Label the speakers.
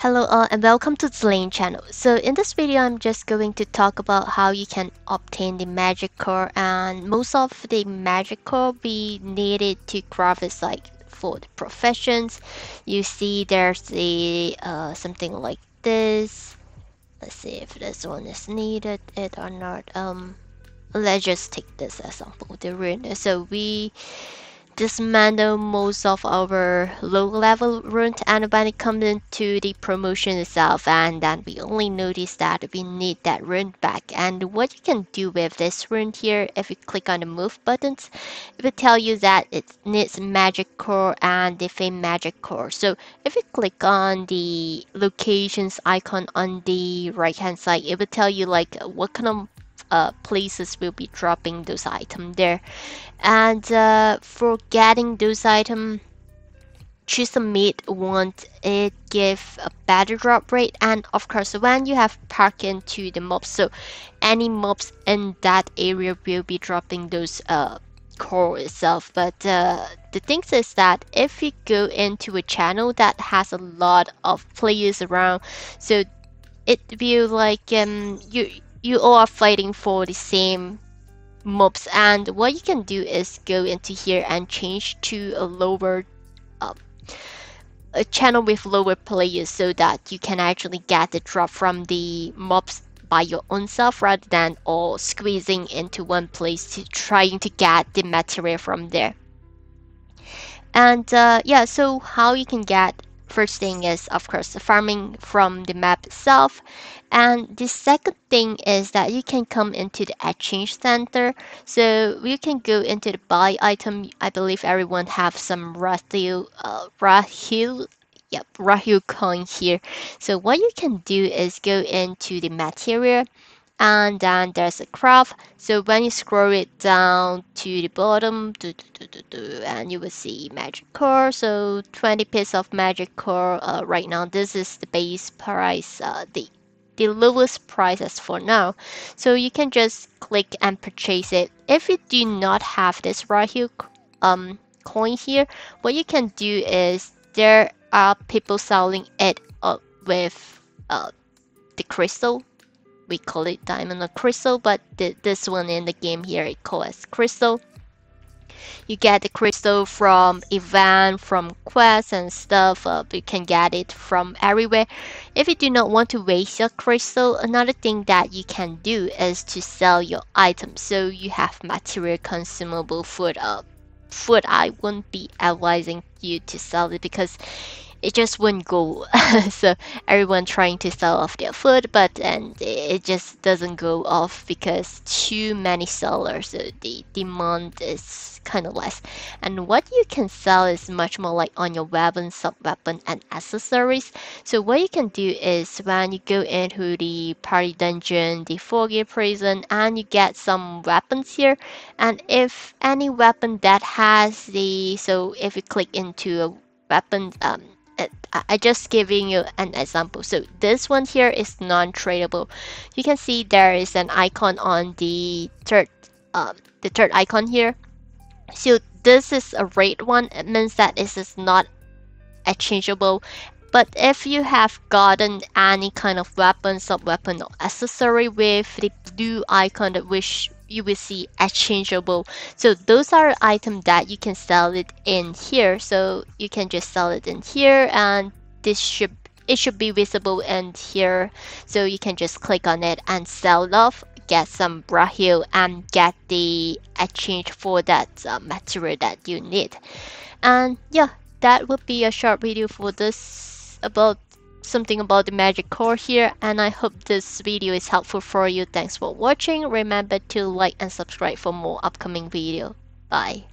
Speaker 1: Hello all and welcome to Zlaine channel. So in this video I'm just going to talk about how you can obtain the magic core and most of the magic core we needed to craft is like for the professions. You see there's the uh, something like this. Let's see if this one is needed it or not. Um let's just take this example, the rune. So we dismantle most of our low level rune and when it comes into the promotion itself and then we only notice that we need that rune back. And what you can do with this rune here if you click on the move buttons it will tell you that it needs magic core and the fame magic core. So if you click on the locations icon on the right hand side it will tell you like what kind of uh, places will be dropping those items there. And uh, for getting those items choose a meat won't it give a better drop rate and of course when you have parked into the mobs. So any mobs in that area will be dropping those uh, core itself. But uh, the thing is that if you go into a channel that has a lot of players around so it will like um you you all are fighting for the same mobs and what you can do is go into here and change to a lower uh, a channel with lower players so that you can actually get the drop from the mobs by your own self rather than all squeezing into one place to trying to get the material from there. And uh, yeah so how you can get First thing is, of course, farming from the map itself. And the second thing is that you can come into the exchange center. So you can go into the buy item. I believe everyone have some Rahil, uh, Rahil yep, Rahil coin here. So what you can do is go into the material and then there's a craft so when you scroll it down to the bottom and you will see magic core. So 20 pieces of magic core uh, right now. This is the base price uh, the the lowest price as for now. So you can just click and purchase it. If you do not have this right here um coin here what you can do is there are people selling it uh, with uh, the crystal we call it diamond or crystal, but th this one in the game here it calls crystal. You get the crystal from event, from quests and stuff. Uh, you can get it from everywhere. If you do not want to waste your crystal, another thing that you can do is to sell your items. So you have material, consumable, food. Uh, food I wouldn't be advising you to sell it because it just wouldn't go. so everyone trying to sell off their food, but and it just doesn't go off because too many sellers. So the demand is kind of less. And what you can sell is much more like on your weapon, sub weapon, and accessories. So what you can do is when you go into the party dungeon, the foggy prison, and you get some weapons here. And if any weapon that has the so if you click into a weapon um I just giving you an example. So this one here is non-tradable. You can see there is an icon on the third, um, the third icon here. So this is a rate one. It means that this is not exchangeable. But if you have gotten any kind of weapon, sub-weapon, or accessory with the blue icon which you will see exchangeable so those are items that you can sell it in here. So you can just sell it in here and this should it should be visible in here. So you can just click on it and sell off get some Rahil and get the exchange for that uh, material that you need. And yeah that would be a short video for this about something about the magic core here and I hope this video is helpful for you. Thanks for watching. Remember to like and subscribe for more upcoming video. Bye.